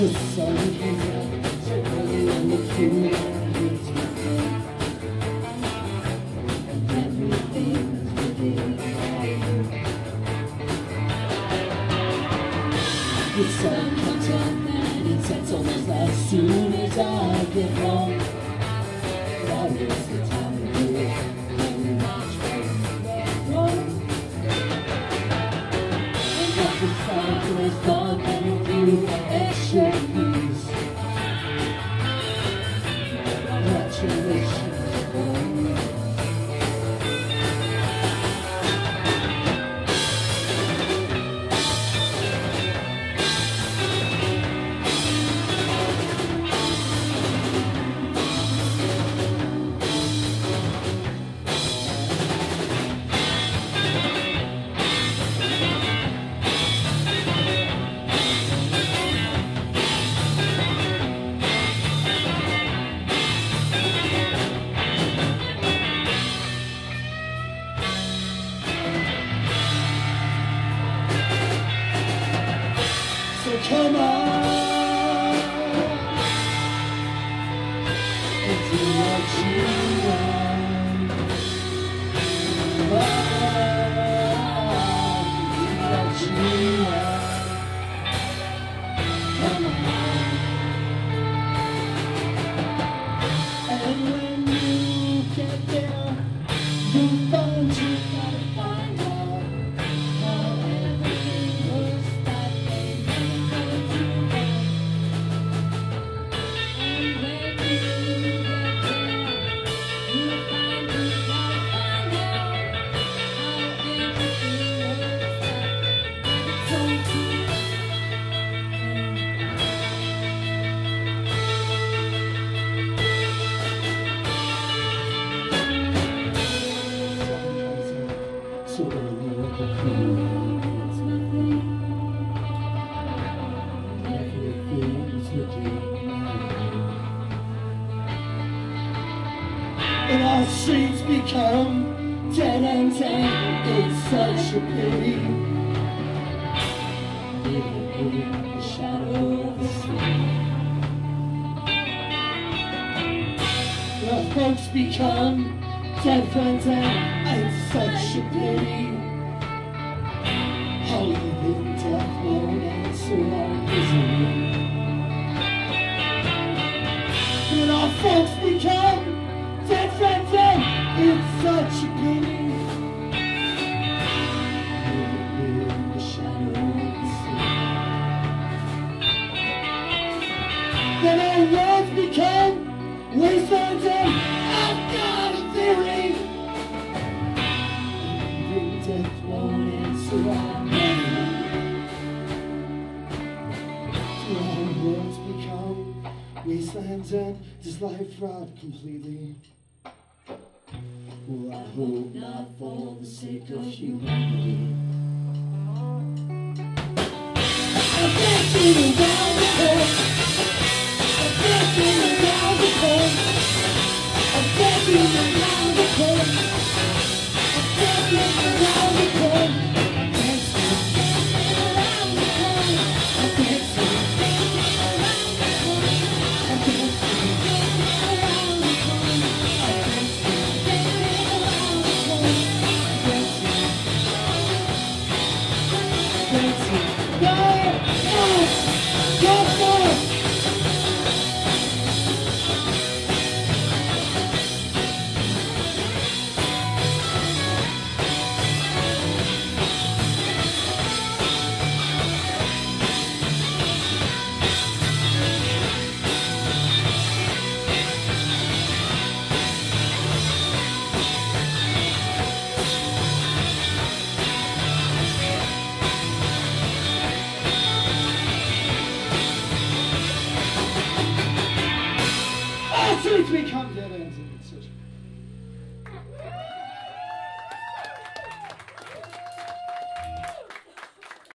It's so content and sets almost as soon as I get home. That is the time of year when watch from the phone. And the sound of my thought and beautiful shit. And when you get there, you our streets become dead and dead. It's such a pity. The shadow of folks become dead and dead. It's such a pity. How living death won't answer our misery. When our folks I've got a theory. Won't become wastelands and does life rot completely? Well, I hope not for the sake of humanity. I'm dancing around the Thank you. Herzlich willkommen, Herr Rensen.